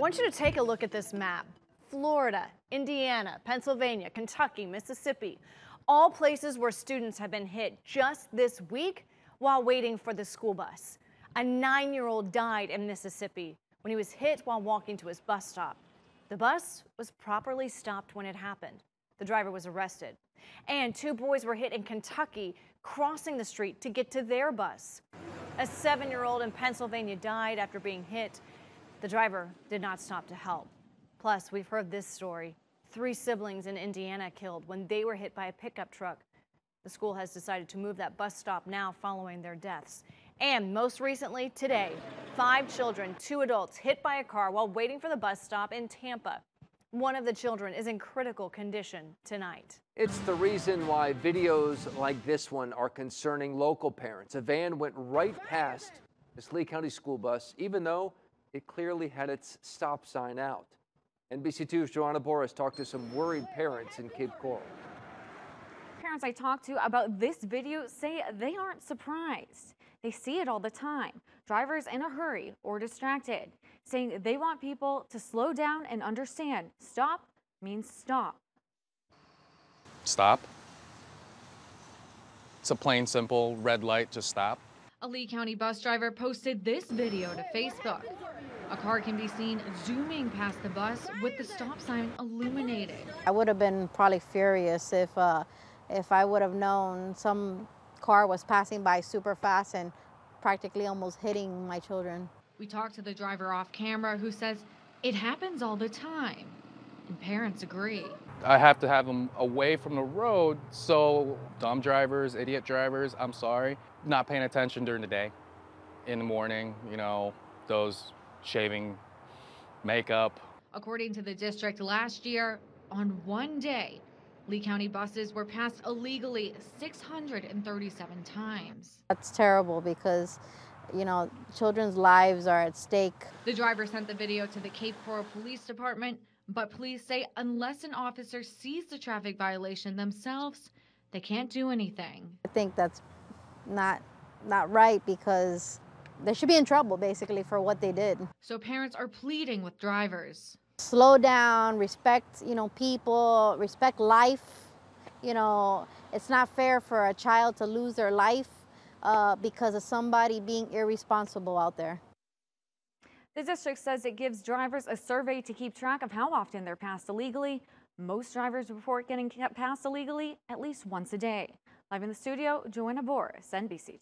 I want you to take a look at this map. Florida, Indiana, Pennsylvania, Kentucky, Mississippi, all places where students have been hit just this week while waiting for the school bus. A nine-year-old died in Mississippi when he was hit while walking to his bus stop. The bus was properly stopped when it happened. The driver was arrested. And two boys were hit in Kentucky crossing the street to get to their bus. A seven-year-old in Pennsylvania died after being hit. The driver did not stop to help. Plus, we've heard this story. Three siblings in Indiana killed when they were hit by a pickup truck. The school has decided to move that bus stop now following their deaths. And most recently, today, five children, two adults hit by a car while waiting for the bus stop in Tampa. One of the children is in critical condition tonight. It's the reason why videos like this one are concerning local parents. A van went right past this Lee County school bus, even though it clearly had its stop sign out. NBC2's Joanna Boris talked to some worried parents in Cape Coral. Parents I talked to about this video say they aren't surprised. They see it all the time. Drivers in a hurry or distracted, saying they want people to slow down and understand stop means stop. Stop. It's a plain, simple red light, just stop. A Lee County bus driver posted this video to Facebook. A car can be seen zooming past the bus with the stop sign illuminated. I would have been probably furious if, uh, if I would have known some car was passing by super fast and practically almost hitting my children. We talked to the driver off camera who says it happens all the time, and parents agree. I have to have them away from the road so dumb drivers, idiot drivers, I'm sorry, not paying attention during the day. In the morning, you know, those shaving makeup. According to the district last year, on one day, Lee County buses were passed illegally 637 times. That's terrible because, you know, children's lives are at stake. The driver sent the video to the Cape Coral Police Department, but police say unless an officer sees the traffic violation themselves, they can't do anything. I think that's not not right because they should be in trouble basically for what they did. So parents are pleading with drivers. Slow down, respect, you know, people, respect life. You know, it's not fair for a child to lose their life uh, because of somebody being irresponsible out there. The district says it gives drivers a survey to keep track of how often they're passed illegally. Most drivers report getting passed illegally at least once a day. Live in the studio, Joanna Boris, NBC.